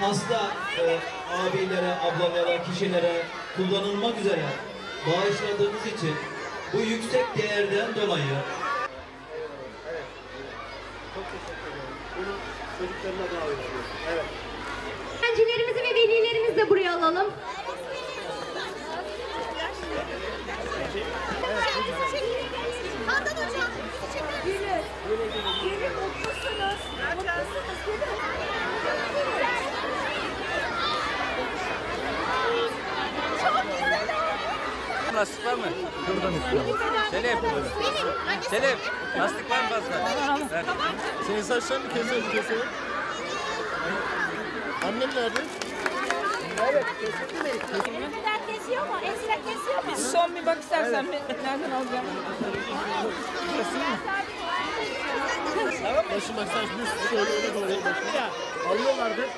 hasta e, abilere, ablalara, kişilere kullanılmak üzere bağışladığınız için bu yüksek değerden dolayı Çok teşekkür ederim. Bunu çocuklarına davet ediyorum. Evet. Öğrencilerimizi ve velilerimizi de buraya alalım. Handan Lastik var mı? Şuradan istiyorum. Selim. Selim. Lastik var mı fazla? Ver. Senin saçlarını keselim keselim. Annem nerede? Evet kesildi mi? Elbiler kesiyor mu? Esra kesiyor mu? Son bir bak istersen bir nereden alacağım? Başım bak saç bir şöyle öne doğru. Ya alıyorlardı.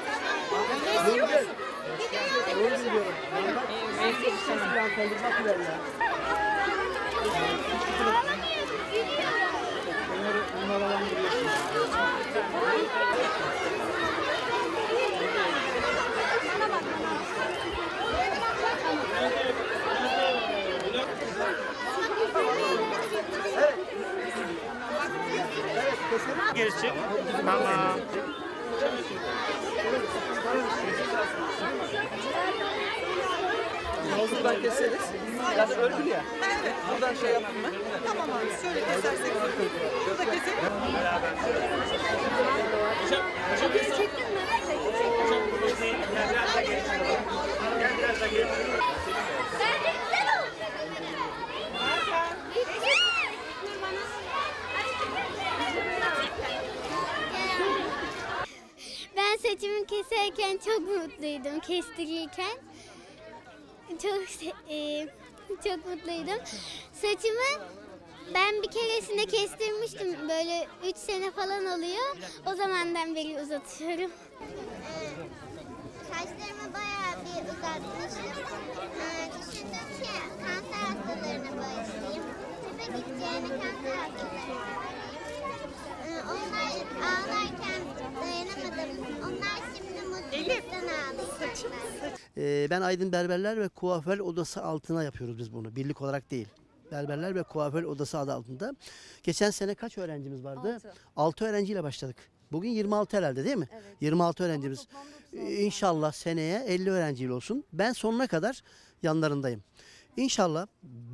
Kesiyor musun? Doğru biliyorum. Ben kaldırmak bile ya. Bunları numaralandırıyorsun. Gerisi. Tamam. Buradan keseriz. Yani örgül ya. Buradan şey yaptım ben. Tamam abi şöyle kesersek. Şurada keselim. Çektin mi? Bence güzel oldu. Ben saçımı keserken çok mutluydum kestirirken. Çok e, çok mutluydum. Saçımı ben bir keresinde kestirmiştim. Böyle 3 sene falan oluyor. O zamandan beri uzatıyorum. Saçlarımı bayağı bir uzatmıştım. Ee, ben Aydın Berberler ve Kuaför Odası altına yapıyoruz biz bunu. Birlik olarak değil. Berberler ve Kuaför Odası adı altında. Geçen sene kaç öğrencimiz vardı? 6 öğrenciyle başladık. Bugün 26 herhalde değil mi? 26 öğrencimiz. Ee, İnşallah seneye 50 öğrenciyle olsun. Ben sonuna kadar yanlarındayım. İnşallah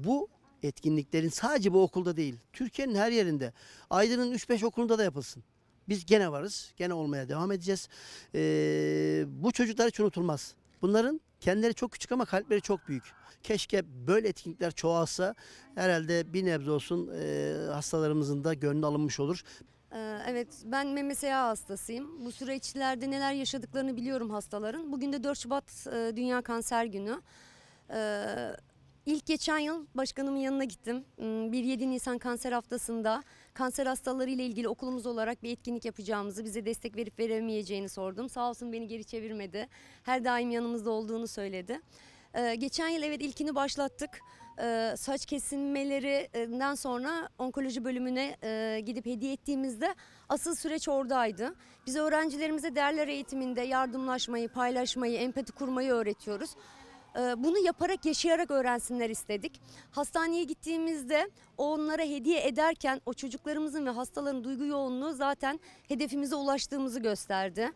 bu etkinliklerin sadece bu okulda değil, Türkiye'nin her yerinde, Aydın'ın 3-5 okulunda da yapılsın. Biz gene varız, gene olmaya devam edeceğiz. Ee, bu çocuklar hiç unutulmaz. Bunların kendileri çok küçük ama kalpleri çok büyük. Keşke böyle etkinlikler çoğalsa herhalde bir nebze olsun e, hastalarımızın da gönlü alınmış olur. Ee, Evet, ben MMSA hastasıyım. Bu süreçlerde neler yaşadıklarını biliyorum hastaların. Bugün de 4 Şubat e, Dünya Kanser Günü. Ee, İlk geçen yıl başkanımın yanına gittim. Hmm, 1-7 Nisan Kanser Haftası'nda kanser hastaları ile ilgili okulumuz olarak bir etkinlik yapacağımızı, bize destek verip veremeyeceğini sordum. Sağ olsun beni geri çevirmedi. Her daim yanımızda olduğunu söyledi. Ee, Geçen yıl evet ilkini başlattık. Ee, saç kesilmelerinden sonra onkoloji bölümüne e, gidip hediye ettiğimizde asıl süreç oradaydı. Biz öğrencilerimize değerler eğitiminde yardımlaşmayı, paylaşmayı, empati kurmayı öğretiyoruz. Ee, Bunu yaparak, yaşayarak öğrensinler istedik. Hastaneye gittiğimizde onlara hediye ederken o çocuklarımızın ve hastaların duygu yoğunluğu zaten hedefimize ulaştığımızı gösterdi.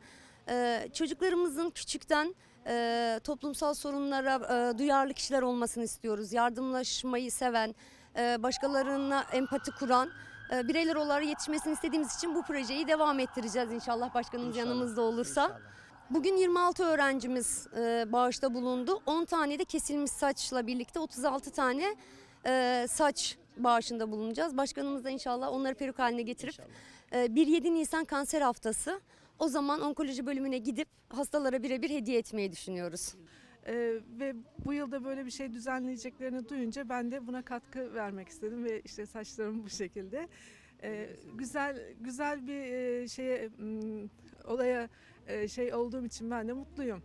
Ee, Çocuklarımızın küçükten e, toplumsal sorunlara e, duyarlı kişiler olmasını istiyoruz. Yardımlaşmayı seven, e, başkalarına empati kuran e, bireyler olarak yetişmesini istediğimiz için bu projeyi devam ettireceğiz inşallah başkanımız yanımızda olursa. Bugün 26 öğrencimiz e, bağışta bulundu. 10 tane de kesilmiş saçla birlikte 36 tane e, saç bağışında bulunacağız. Başkanımız da inşallah onları peruk haline getirip e, 1-7 Nisan kanser haftası o zaman onkoloji bölümüne gidip hastalara birebir hediye etmeyi düşünüyoruz. Ee, ve bu yılda böyle bir şey düzenleyeceklerini duyunca ben de buna katkı vermek istedim ve işte saçlarım bu şekilde. Ee, güzel güzel bir e, şeye m, olaya e, şey olduğum için ben de mutluyum.